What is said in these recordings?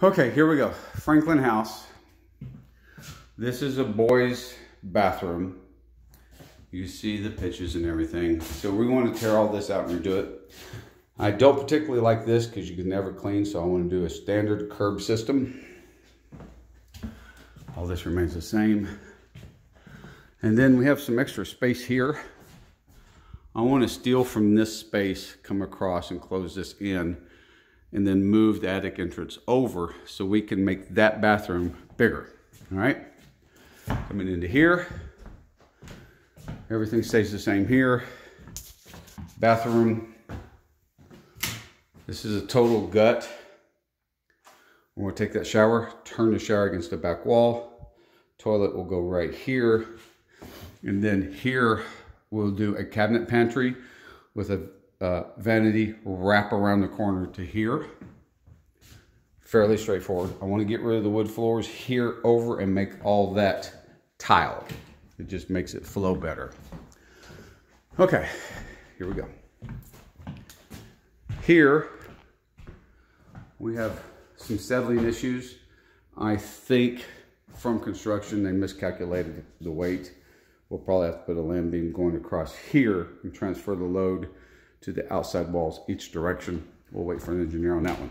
Okay, here we go. Franklin House. This is a boys' bathroom. You see the pitches and everything. So we want to tear all this out and redo it. I don't particularly like this because you can never clean, so I want to do a standard curb system. All this remains the same. And then we have some extra space here. I want to steal from this space, come across and close this in, and then move the attic entrance over so we can make that bathroom bigger, all right? Coming into here, everything stays the same here. Bathroom, this is a total gut. We're gonna take that shower, turn the shower against the back wall. Toilet will go right here. And then here we'll do a cabinet pantry with a uh, vanity wrap around the corner to here. Fairly straightforward. I want to get rid of the wood floors here over and make all that tile. It just makes it flow better. Okay, here we go. Here, we have some settling issues. I think from construction, they miscalculated the weight. We'll probably have to put a land beam going across here and transfer the load to the outside walls each direction. We'll wait for an engineer on that one.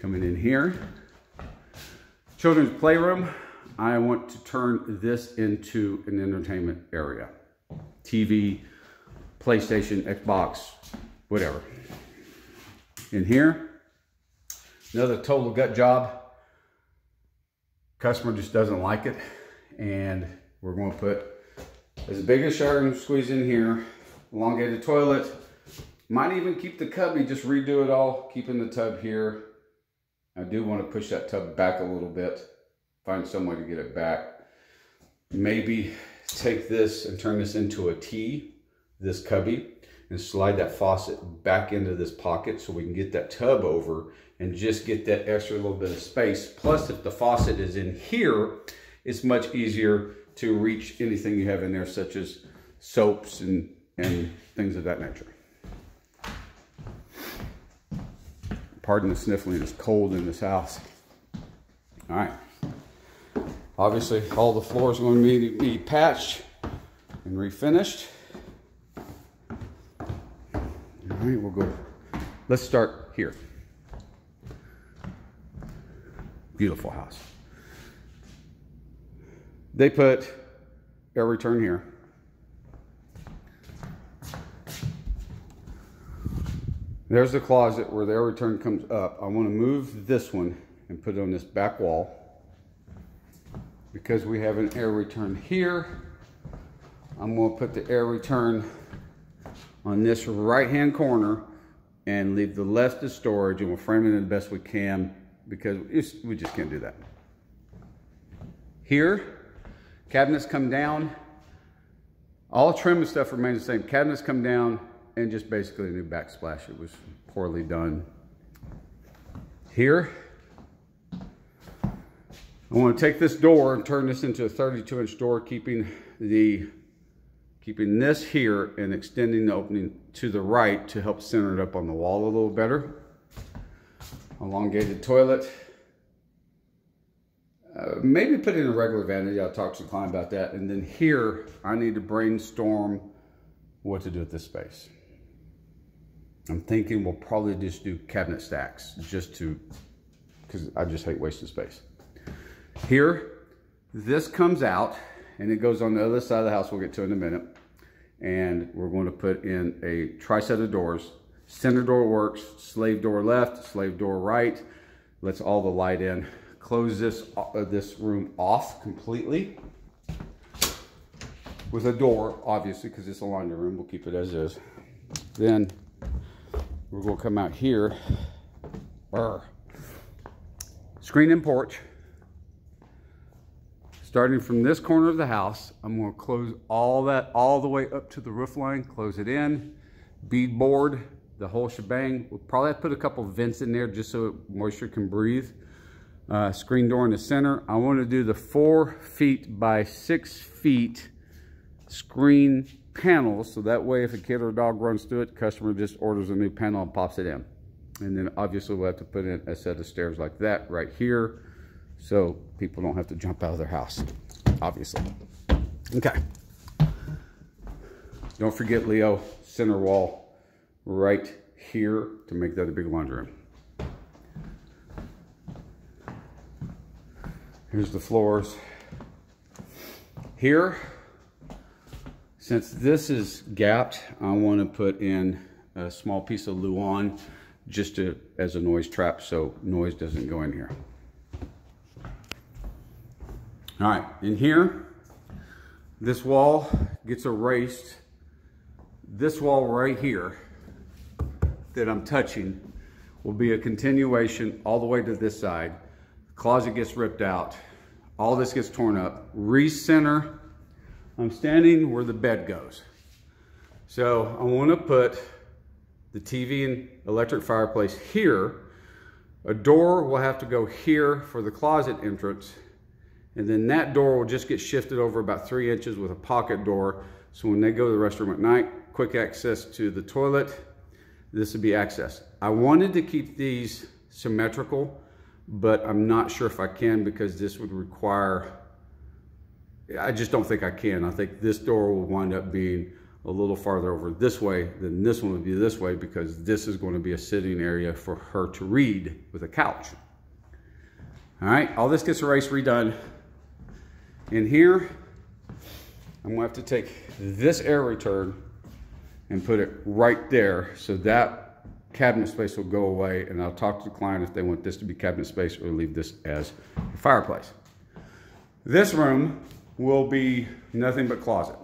Coming in here, children's playroom. I want to turn this into an entertainment area. TV, PlayStation, Xbox, whatever. In here, another total gut job. Customer just doesn't like it. And we're going to put as big a shower and squeeze in here, elongated toilet. Might even keep the cubby, just redo it all, keeping the tub here. I do want to push that tub back a little bit, find some way to get it back. Maybe take this and turn this into a T, this cubby, and slide that faucet back into this pocket so we can get that tub over and just get that extra little bit of space. Plus, if the faucet is in here, it's much easier to reach anything you have in there, such as soaps and, and things of that nature. Pardon the sniffling, it's cold in this house. All right. Obviously, all the floors are going to be, be patched and refinished. All right, we'll go. Let's start here. Beautiful house. They put air return here. There's the closet where the air return comes up. I want to move this one and put it on this back wall. Because we have an air return here, I'm going to put the air return on this right hand corner and leave the left as storage and we'll frame it in the best we can because we just can't do that. Here, Cabinets come down. All trim and stuff remains the same. Cabinets come down and just basically a new backsplash. It was poorly done. Here, I want to take this door and turn this into a 32 inch door, keeping the keeping this here and extending the opening to the right to help center it up on the wall a little better. Elongated toilet. Uh, maybe put in a regular vanity. I'll talk to the client about that. And then here, I need to brainstorm what to do with this space. I'm thinking we'll probably just do cabinet stacks just to, because I just hate wasting space. Here, this comes out and it goes on the other side of the house we'll get to in a minute. And we're going to put in a tri-set of doors. Center door works, slave door left, slave door right. Lets all the light in close this, uh, this room off completely with a door, obviously, because it's a laundry room. We'll keep it as is. Then we're going to come out here. Brr. Screen and porch. Starting from this corner of the house, I'm going to close all that all the way up to the roof line, close it in, bead board, the whole shebang. We'll probably have to put a couple vents in there just so moisture can breathe uh, screen door in the center. I want to do the four feet by six feet screen panels. So that way if a kid or a dog runs through it, customer just orders a new panel and pops it in. And then obviously we'll have to put in a set of stairs like that right here so people don't have to jump out of their house, obviously. Okay. Don't forget, Leo, center wall right here to make that a big laundry room. Here's the floors. Here, since this is gapped, I want to put in a small piece of Luan just to, as a noise trap so noise doesn't go in here. All right, in here, this wall gets erased. This wall right here that I'm touching will be a continuation all the way to this side Closet gets ripped out. All this gets torn up. Recenter. I'm standing where the bed goes. So I want to put the TV and electric fireplace here. A door will have to go here for the closet entrance. And then that door will just get shifted over about three inches with a pocket door. So when they go to the restroom at night, quick access to the toilet, this would be access. I wanted to keep these symmetrical but I'm not sure if I can because this would require, I just don't think I can. I think this door will wind up being a little farther over this way than this one would be this way because this is going to be a sitting area for her to read with a couch. All right, all this gets erased, redone. In here, I'm gonna have to take this air return and put it right there so that cabinet space will go away and I'll talk to the client if they want this to be cabinet space or leave this as a fireplace. This room will be nothing but closet.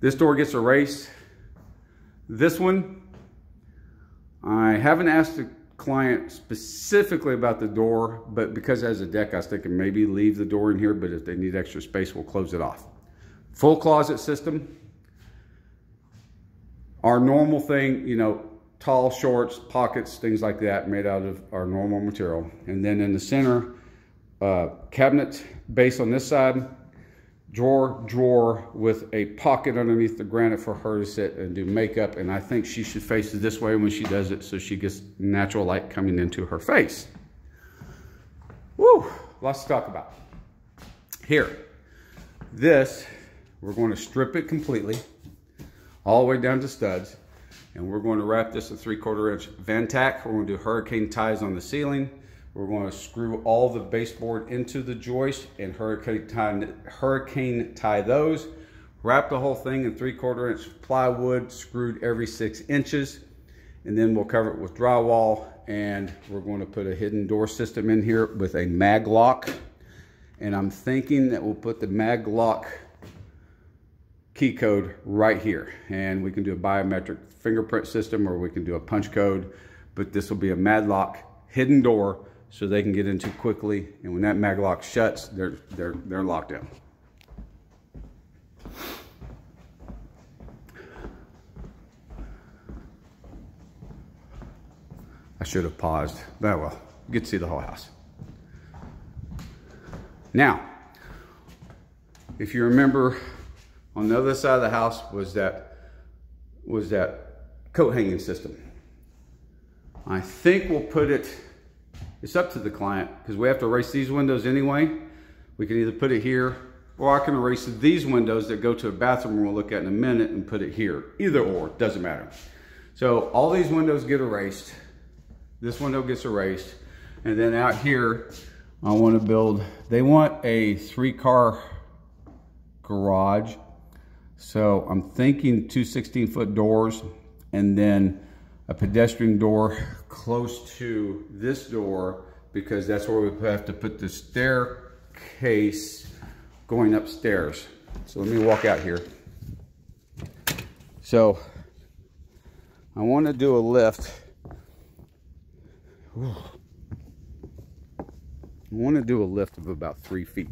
This door gets erased. This one, I haven't asked the client specifically about the door, but because it has a deck, I was thinking maybe leave the door in here, but if they need extra space, we'll close it off. Full closet system. Our normal thing, you know, tall shorts, pockets, things like that made out of our normal material. And then in the center, uh, cabinet base on this side, drawer, drawer with a pocket underneath the granite for her to sit and do makeup. And I think she should face it this way when she does it so she gets natural light coming into her face. Woo, lots to talk about. Here, this, we're going to strip it completely, all the way down to studs. And we're going to wrap this a three quarter inch Van-Tack. We're going to do hurricane ties on the ceiling. We're going to screw all the baseboard into the joist and hurricane tie, hurricane tie those. Wrap the whole thing in three quarter inch plywood, screwed every six inches. And then we'll cover it with drywall and we're going to put a hidden door system in here with a mag lock. And I'm thinking that we'll put the mag lock key code right here. And we can do a biometric fingerprint system or we can do a punch code, but this will be a maglock hidden door so they can get into quickly. And when that maglock shuts, they're, they're, they're locked in. I should have paused. But well, you get to see the whole house. Now, if you remember on the other side of the house was that, was that coat hanging system. I think we'll put it, it's up to the client because we have to erase these windows anyway. We can either put it here or I can erase these windows that go to a bathroom we'll look at in a minute and put it here. Either or, doesn't matter. So all these windows get erased. This window gets erased. And then out here, I want to build, they want a three car garage so I'm thinking two 16 foot doors and then a pedestrian door close to this door because that's where we have to put the staircase going upstairs. So let me walk out here. So I want to do a lift. I want to do a lift of about three feet.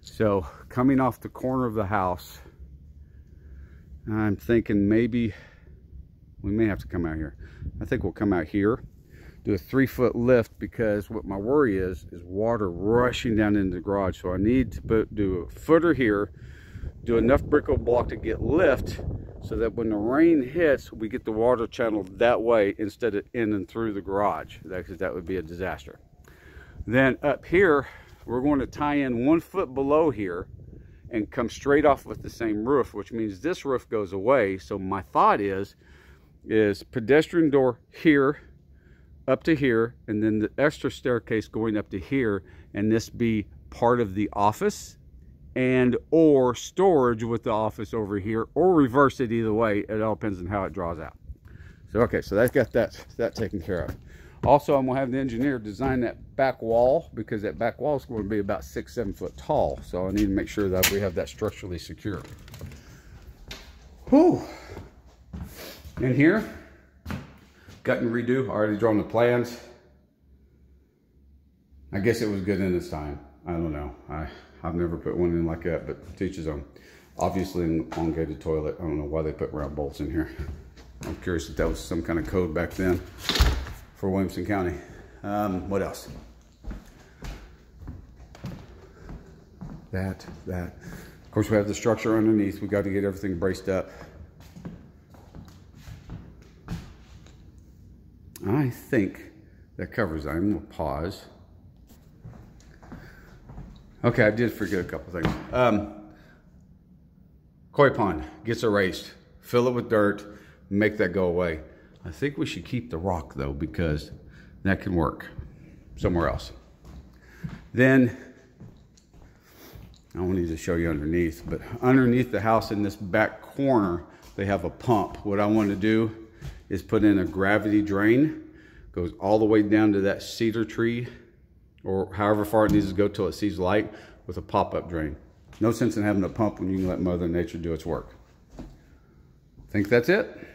So coming off the corner of the house, I'm thinking maybe we may have to come out here. I think we'll come out here, do a three foot lift because what my worry is, is water rushing down into the garage. So I need to put, do a footer here, do enough brick block to get lift so that when the rain hits, we get the water channeled that way instead of in and through the garage. That, that would be a disaster. Then up here, we're going to tie in one foot below here and come straight off with the same roof, which means this roof goes away. So my thought is, is pedestrian door here, up to here, and then the extra staircase going up to here, and this be part of the office and or storage with the office over here or reverse it either way. It all depends on how it draws out. So okay so that's got that that taken care of. Also i'm to have the engineer design that back wall because that back wall is going to be about six seven foot tall. So i need to make sure that we have that structurally secure. Whew. In here cut and redo already drawn the plans i guess it was good in its time i don't know i I've never put one in like that, but teaches them. Obviously, an elongated toilet. I don't know why they put round bolts in here. I'm curious if that was some kind of code back then for Williamson County. Um, what else? That, that. Of course, we have the structure underneath. We got to get everything braced up. I think that covers. I'm to pause. Okay, I did forget a couple things. Um, koi pond gets erased. Fill it with dirt, make that go away. I think we should keep the rock though because that can work somewhere else. Then, I don't need to show you underneath, but underneath the house in this back corner, they have a pump. What I want to do is put in a gravity drain, goes all the way down to that cedar tree or however far it needs to go till it sees light with a pop-up drain. No sense in having a pump when you can let Mother Nature do its work. Think that's it.